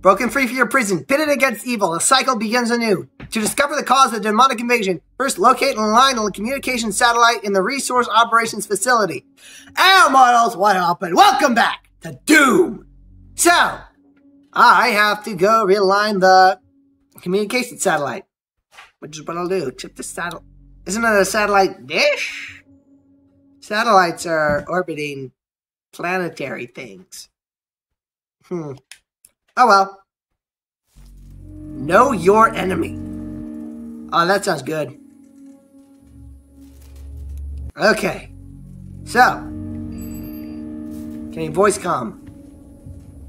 Broken free from your prison, pitted against evil, the cycle begins anew. To discover the cause of the demonic invasion, first locate and align the communication satellite in the Resource Operations Facility. Hey, mortals, what happened? Welcome back to Doom! So, I have to go realign the communication satellite, which is what I'll do. Chip the satellite. Isn't it a satellite dish? Satellites are orbiting planetary things. Hmm. Oh well. Know your enemy. Oh, that sounds good. Okay. So. Can you voice com?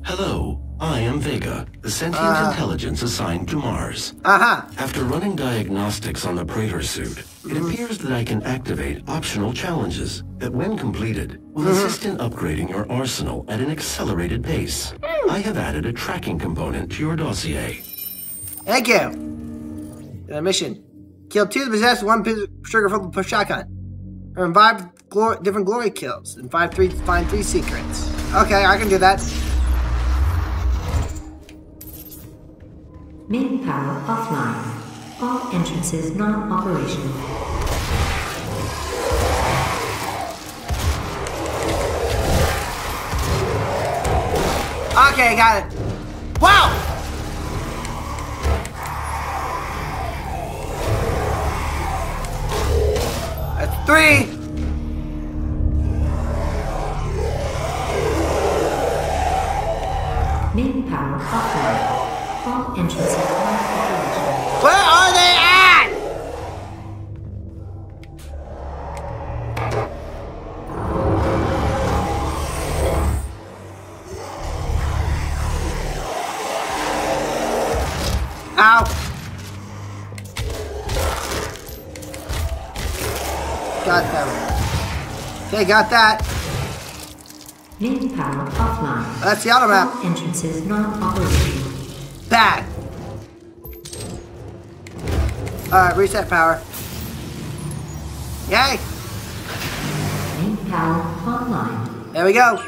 Hello, I am Vega, the sentient uh, intelligence assigned to Mars. Uh-huh. After running diagnostics on the Praetor suit, it appears that I can activate optional challenges that, when completed, will mm -hmm. assist in upgrading your arsenal at an accelerated pace. Mm. I have added a tracking component to your dossier. Thank you. Uh, mission. Kill two possessed, one sugar full shotgun. Earn five glor different glory kills, and five three find three secrets. Okay, I can do that. Main power offline. All entrances non-operational. Okay, got it. Wow! That's three. Main power offline. All entrances got that. Main power offline. That's the auto map. All entrances not operational. Bad. Alright, reset power. Yay! Main power online. There we go.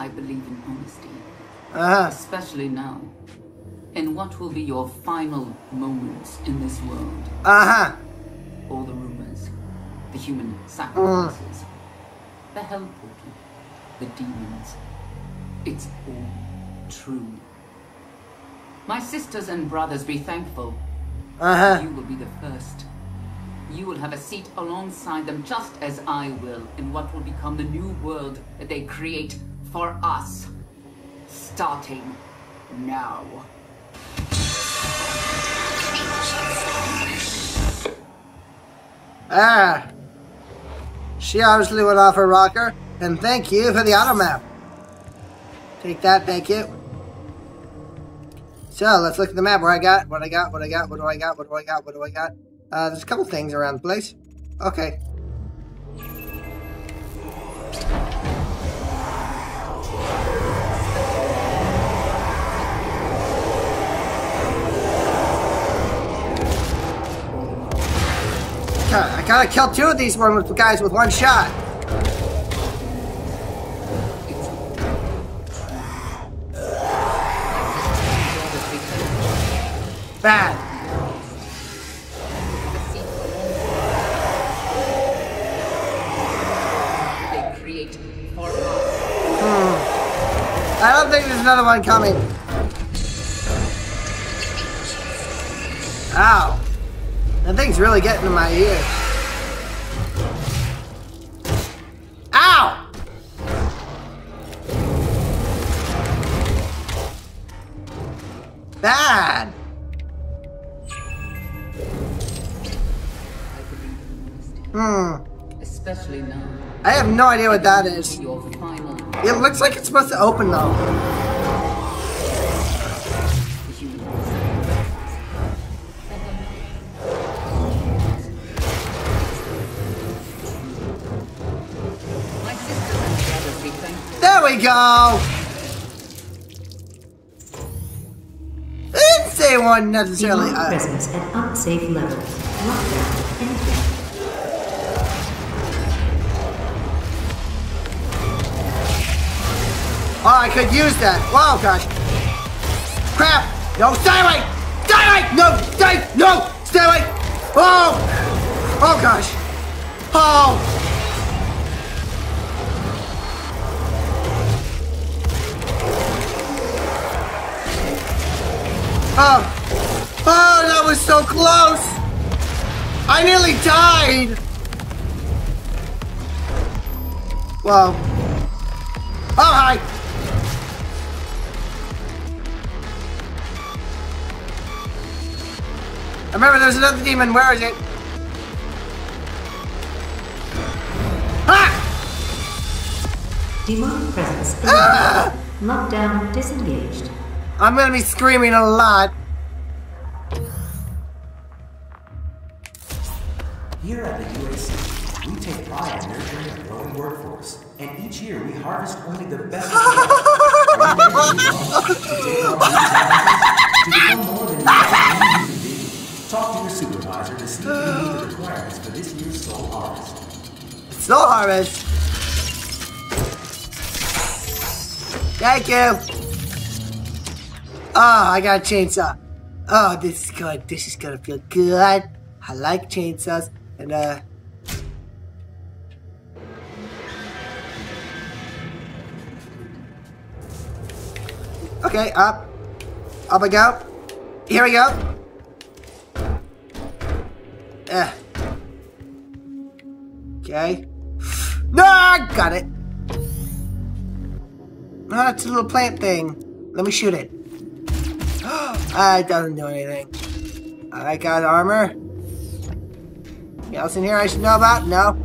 I believe in honesty. Uh-huh. Especially now. In what will be your final moments in this world. Uh-huh. All the rumors, the human sacrifices, mm. the hell portal, the demons. It's all true. My sisters and brothers, be thankful. Uh-huh. You will be the first. You will have a seat alongside them, just as I will, in what will become the new world that they create for us. Starting now. Ah. She obviously went off her rocker, and thank you for the auto map. Take that, thank you. So let's look at the map. Where I got, what I got, what I got, what do I got, what do I got, what do I got? Uh, there's a couple things around the place. Okay. I gotta kill two of these guys with one shot. bad. Hmm. I don't think there's another one coming. Really getting in my ear. Ow! Bad. Hmm. Especially now. I have no idea what that is. It looks like it's supposed to open though. We go! didn't say one necessarily. Uh, presence at unsafe levels. Lockdown. Oh, I could use that. Whoa, gosh. Crap! No, stay away! Stay away! No, stay! No! Stay away! Oh! Oh, gosh. Oh! Oh! Oh, that was so close! I nearly died! Whoa. Oh, hi! Remember, there's another demon. Where is it? Ah! Demonic presence. Ah! Lockdown disengaged. I'm gonna be screaming a lot. Here at the UAC, we take pride in nurturing a growing workforce, and each year we harvest only the best of talent. Are you ready to move on? To take on new challenges? To become more than you ever dreamed you could be? Talk to your supervisor to see if you meet the requirements for this year's Soul Harvest. Soul Harvest. Thank you. Oh, I got a chainsaw. Oh, this is good. This is gonna feel good. I like chainsaws. And, uh... Okay, up. Up I go. Here we go. Eh. Okay. No, I got it. Oh, it's a little plant thing. Let me shoot it. It doesn't do anything. I got armor. Anything else in here I should know about? No.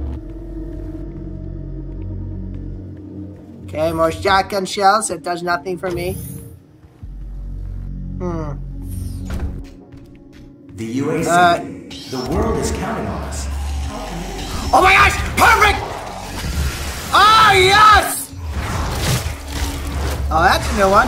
Okay, more shotgun shells. It does nothing for me. Hmm. The UAC, Uh, the world is counting on us. Oh my gosh! Perfect! Ah, yes! Oh, that's a new one.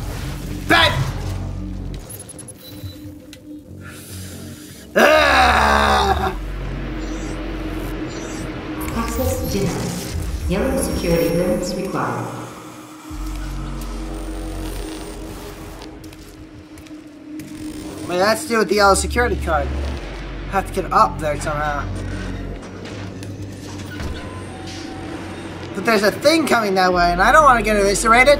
that's to do with the yellow security card. Have to get up there somehow. But there's a thing coming that way, and I don't want to get eviscerated.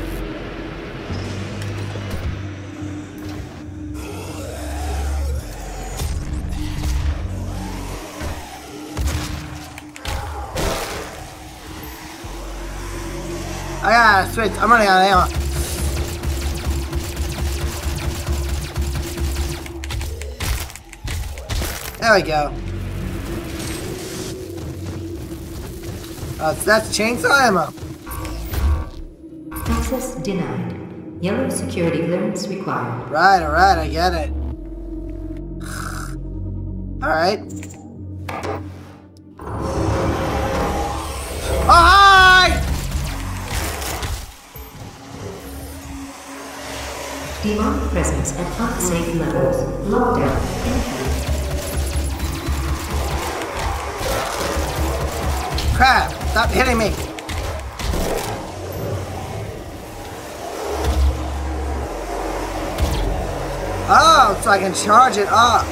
I gotta switch. I'm running out of ammo. There we go. Uh, so that's chainsaw ammo. Access denied. Yellow security clearance required. Right, alright, I get it. Alright. Hi! Demonic presence at unsafe levels. Lockdown Crap! Stop hitting me! Oh, so I can charge it up.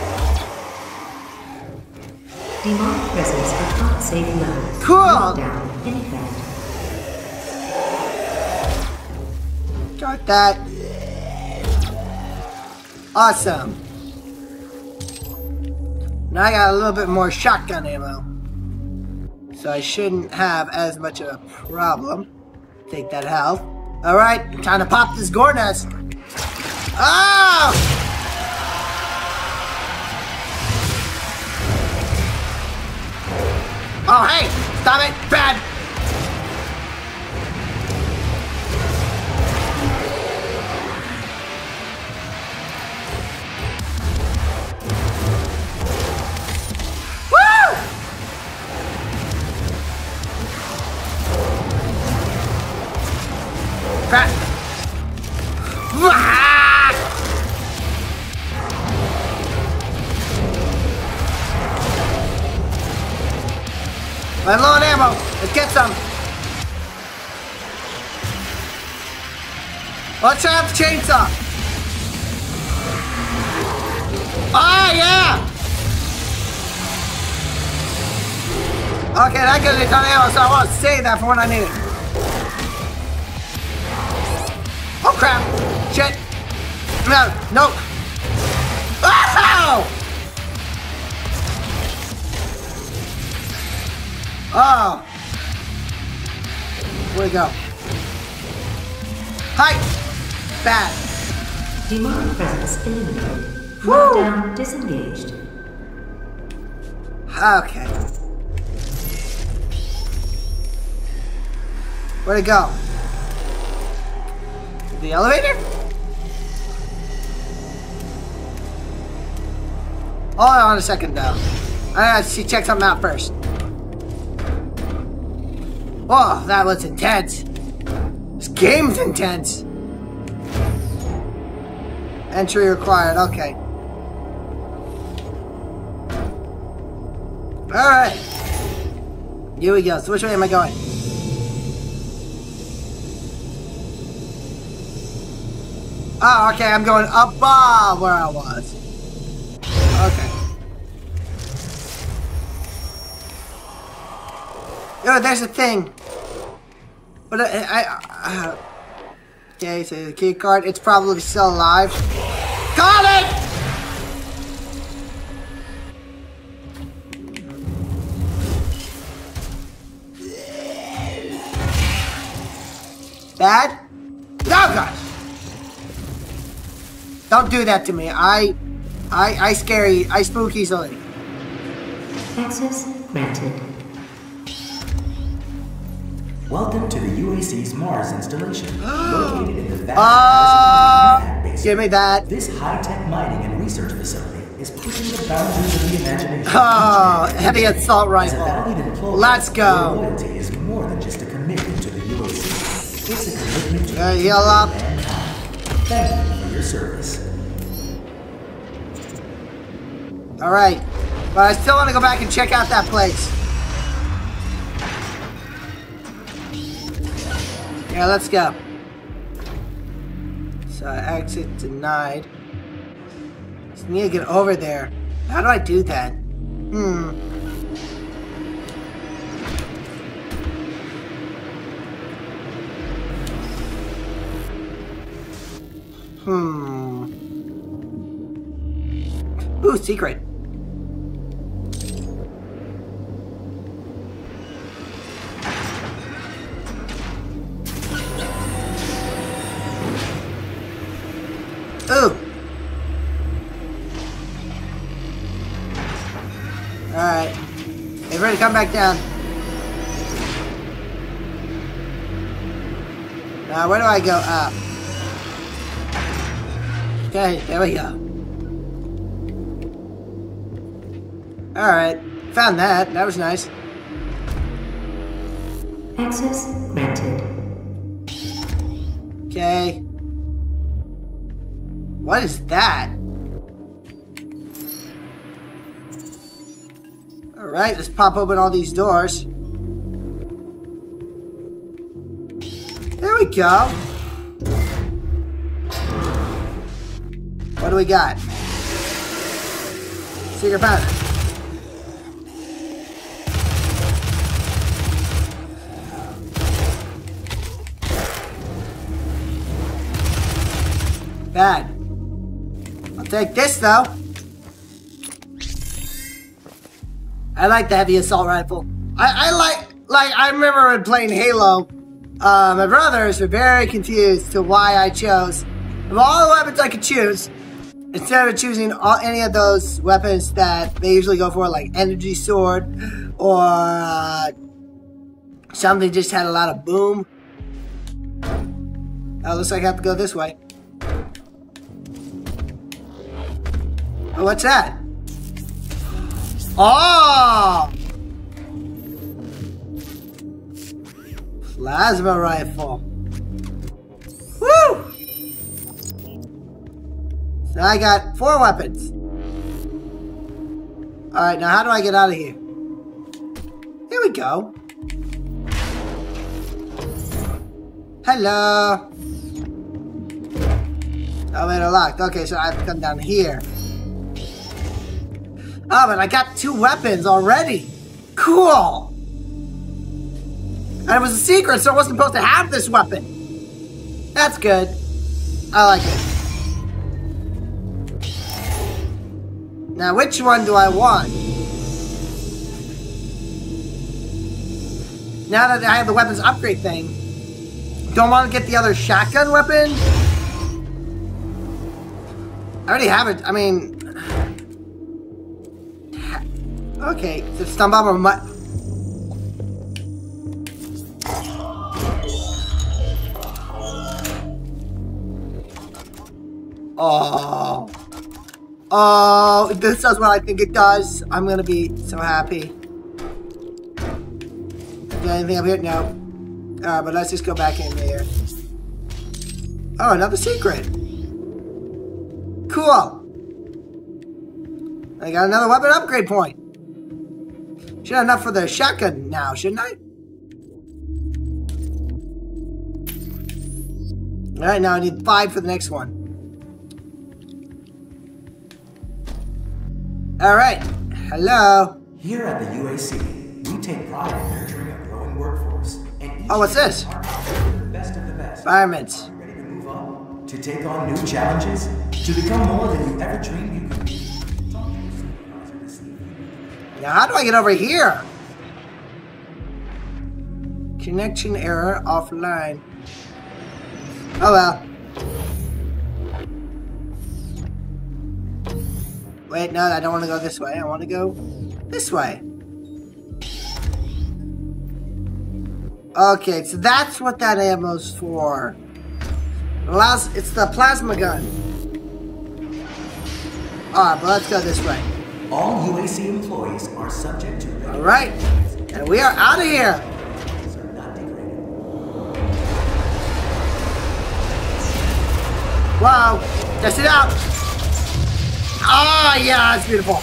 Demonic presence at unsafe levels. Cool. Lockdown in effect. Got that. Awesome. Now I got a little bit more shotgun ammo. So I shouldn't have as much of a problem. Take that health. Alright, time to pop this gore. Oh! Ah! Oh, hey! Stop it! Bad! Gives me a ton of ammo, so I want to save that for when I need it. Oh crap! Shit! No, no! Oh! Oh! Where'd it go? Hi! Bad. Demonic presence eliminated. Woo! Lockdown disengaged. Okay. Where'd it go? The elevator? Hold on a second though. I gotta see, check something out first. Oh, that was intense. This game's intense. Entry required, okay. Alright. Here we go. So which way am I going? Oh, okay. I'm going above where I was. Okay. Oh, there's a thing. But I... I uh, okay, so the key card. It's probably still alive. Got it! Bad? Oh gosh! Don't do that to me. I, I, I scary. I spook easily. Access granted. Welcome to the UAC's Mars installation, located in the vast Uh, Isaac Basin. give me that. This high-tech mining and research facility is pushing the boundaries of the imagination. Oh, heavy assault rifle. Let's go. loyalty is more than just a commitment to the UAC. It's a commitment to Gotta heal up. mankind. Thank you your service. All right, but I still want to go back and check out that place. Yeah, let's go. So exit denied. Just need to get over there. How do I do that? Hmm. Hmm. Ooh, secret. Ooh. Alright. To come back down. Now, where do I go up? Okay, there we go. Alright. Found that. That was nice. Access granted. Okay. What is that? Alright, let's pop open all these doors. There we go. What do we got? Secret pattern. Bad. I'll take this though. I like the heavy assault rifle. I, I like like I remember when playing Halo. Uh, my brothers were very confused to why I chose of all the weapons I could choose. Instead of choosing all, any of those weapons that they usually go for, like energy sword or uh, something just had a lot of boom. Oh, looks like I have to go this way. Oh, what's that? Oh! Plasma rifle. Woo! So I got four weapons. Alright, now how do I get out of here? Here we go. Hello. Oh, Elevator locked. Okay, so I have to come down here. Oh, but I got two weapons already. Cool. And it was a secret, so I wasn't supposed to have this weapon. That's good. I like it. Now, which one do I want? Now that I have the weapons upgrade thing, don't want to get the other shotgun weapon? I already have it. I mean... Okay, the stump bomber might... Oh. Oh, if this does what I think it does. I'm gonna be so happy. Is there anything up here? No. Alright, uh, but let's just go back in there. Oh, another secret. Cool. I got another weapon upgrade point. Should have enough for the shotgun now, shouldn't I? Alright, now I need five for the next one. Alright. Hello. Here at the UAC, we take pride in nurturing a growing workforce. And each Oh, what's this? best of the best. Environments. Ready to move on? To take on new challenges? To become more than you ever dreamed you could be? Talk to your supervisor to see if you Now, how do I get over here? Connection error offline. Oh well. Wait, no, I don't want to go this way. I want to go this way. Okay, so that's what that ammo's for. It allows, it's the plasma gun. Alright, but let's go this way. All UAC employees are subject to Alright, and we are out of here. rules are not degraded. Wow, test it out. Ah, yeah, it's beautiful.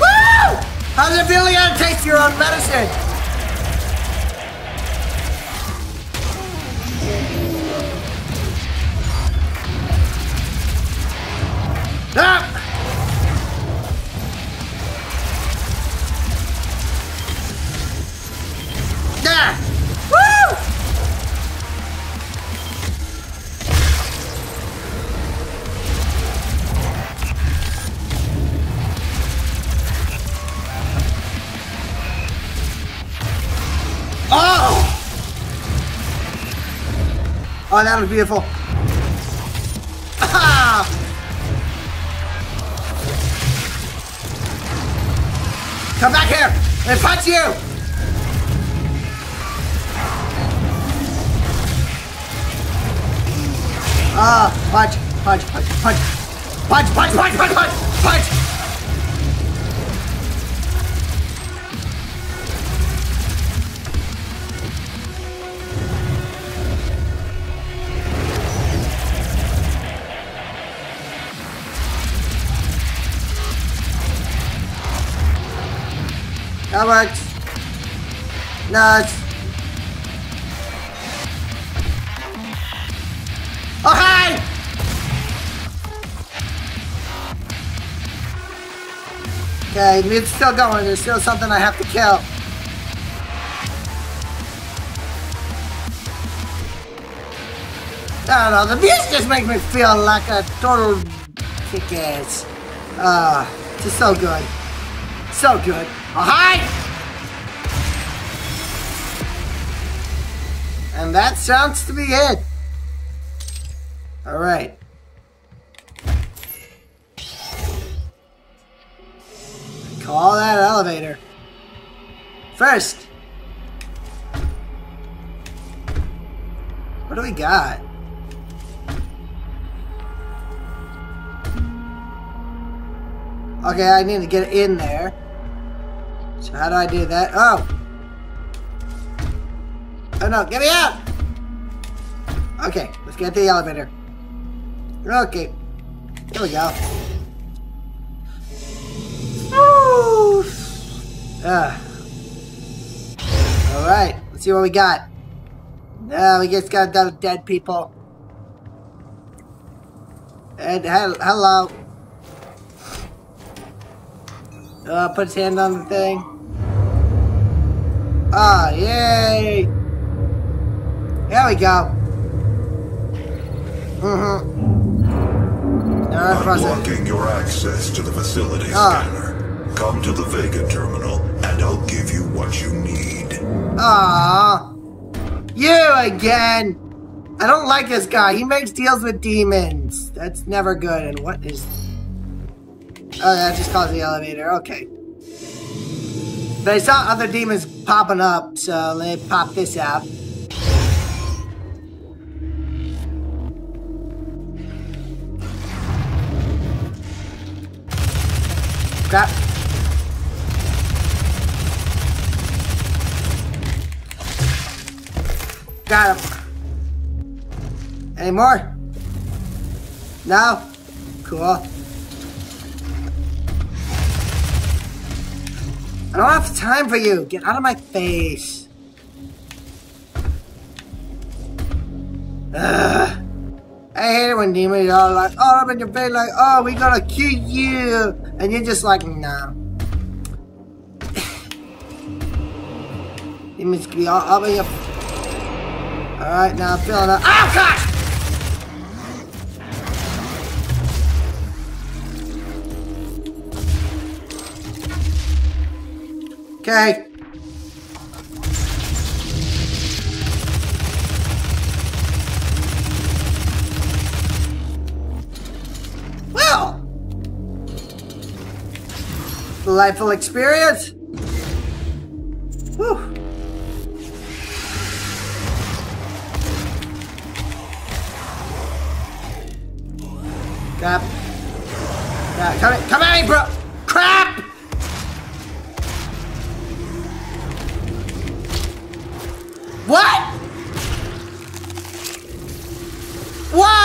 Woo! How's it feel to taste your own medicine? Ah! Oh, beautiful. Ah! Come back here and punch you! Ah, punch, punch, punch, punch, punch, punch, punch, punch, punch, punch. That works. Nuts. Oh! Okay, it's still going. There's still something I have to kill. I don't know. The music just makes me feel like a total kick-ass. Ah, just so good. So good. Oh, hi! And that sounds to be it. All right. Call that elevator. First. What do we got? Okay, I need to get in there. How do I do that? Oh! Oh no, get me out! Okay, let's get the elevator. Okay. Here we go. Uh. Alright, let's see what we got. No, we just got the dead people. And hel hello. Uh, put his hand on the thing. Ah, yay! There we go. Mm-hmm. Now across it. Unlocking your access to the facility Ah. scanner. Come to the Vega terminal, and I'll give you what you need. Aw. You again! I don't like this guy. He makes deals with demons. That's never good. And what is... Oh, that just caused the elevator. Okay. I saw other demons popping up, so let me pop this out. Crap. Got him. Any more? No? Cool. I don't have time for you. Get out of my face. Ugh. I hate it when demons are like, oh, I'm in your face, like, oh, we gotta kill you. And you're just like, no. demons can be all up in your Alright, now I'm feeling up. Oh, gosh! Okay. Well. Delightful experience. Whew. Crap. Yeah, come, come at me, bro. Crap! What? What?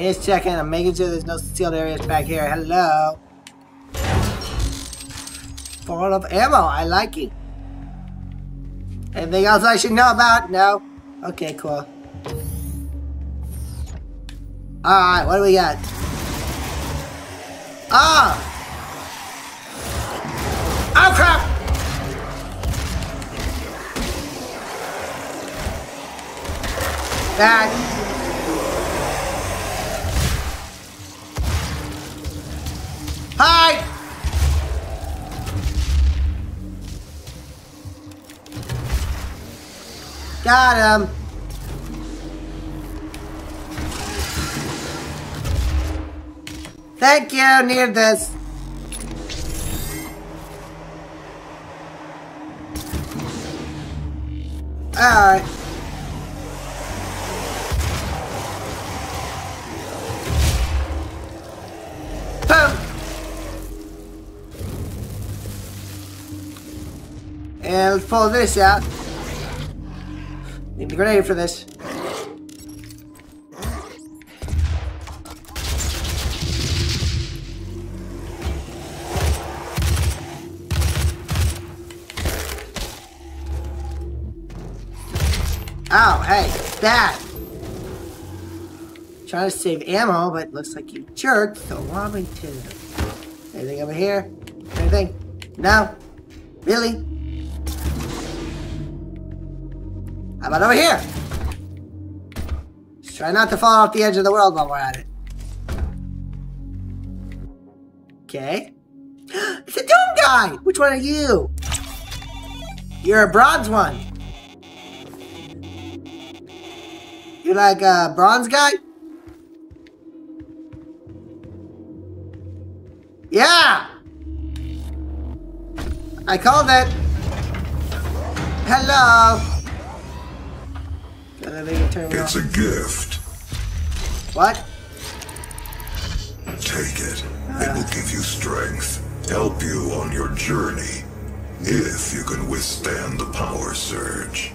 Just checking. I'm making sure there's no sealed areas back here. Hello. Full of ammo. I like it. Anything else I should know about? No? Okay, cool. Alright, what do we got? Ah! Oh crap! Bad. Hi! Got him. Thank you, needed this. Alright. Pull this out. Need a grenade for this. Oh, hey, bad. Trying to save ammo, but looks like you jerked, so rob me too. Anything over here? Anything? No? Really? How about over here? Just try not to fall off the edge of the world while we're at it. Okay. It's a Doom guy! Which one are you? You're a bronze one. You like a bronze guy? Yeah! I called it. Hello. Make it turn It's off. a gift. What? Take it. It ah. will give you strength, help you on your journey, if you can withstand the power surge.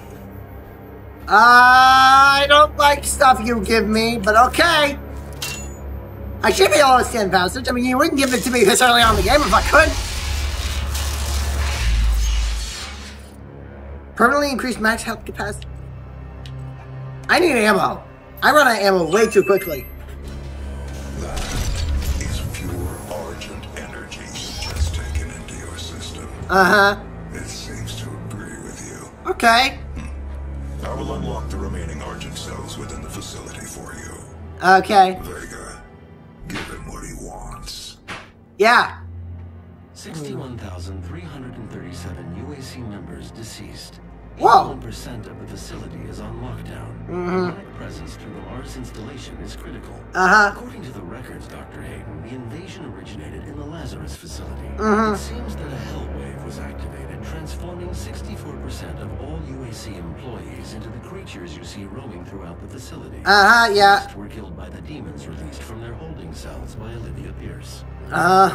I don't like stuff you give me, but okay. I should be able to stand passage. I mean, you wouldn't give it to me this early on in the game if I could. Permanently increased max health capacity. I need ammo. I run out of ammo way too quickly. That is pure Argent energy just taken into your system. Uh huh. It seems to agree with you. Okay. I will unlock the remaining Argent cells within the facility for you. Okay. Vega, give him what he wants. Yeah. 61,337 UAC members deceased. Whoa. 81% of the facility is on lockdown. Mhm. Demonic presence through the Mars installation is critical. Uh huh. According to the records, Dr. Hayden, the invasion originated in the Lazarus facility. Mhm. It seems that a hell wave was activated, transforming 64% of all UAC employees into the creatures you see roaming throughout the facility. Uh huh. Yeah. Most were killed by the demons released from their holding cells by Olivia Pierce. Uh.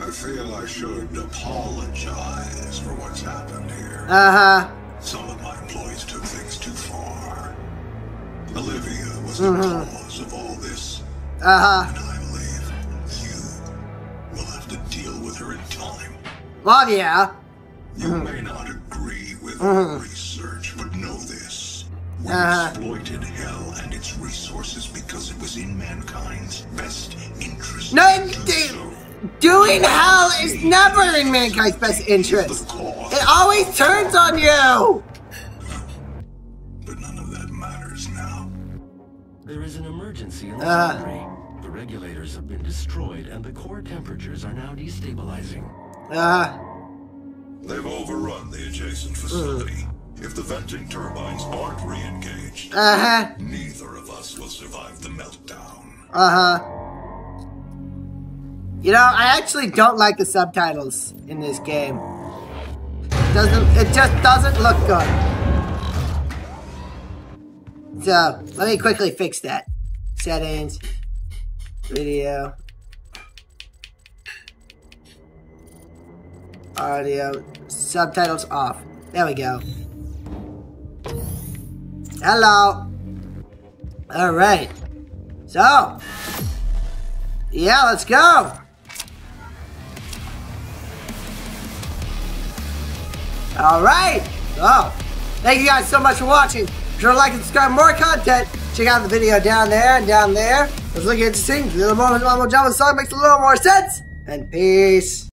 I feel I should apologize for what's happened here. Uh huh. Some of my employees took things too far. Olivia was the Mhm. cause of all this, Uh huh. and I believe you will have to deal with her in time. Well, yeah. You Mm-hmm. may not agree with our research, but know this. We Uh-huh. exploited hell and its resources because it was in mankind's best interest. No, to do dude. so. Doing hell is never in mankind's best interest. It always turns on you. But none of that matters now. There is an emergency in the Uh. foundry. The regulators have been destroyed and the core temperatures are now destabilizing. Uh. They've overrun the adjacent facility. If the venting turbines aren't re-engaged, Uh huh. neither of us will survive the meltdown. Uh huh. You know, I actually don't like the subtitles in this game. Doesn't it just doesn't look good. So let me quickly fix that. Settings, video, audio, subtitles off. There we go. Hello. All right. So, yeah, let's go. All right. So, thank you guys so much for watching. Sure to like and subscribe for more content. Check out the video down there and down there. It's looking interesting. A little more, a little more Java song makes a little more sense. And peace.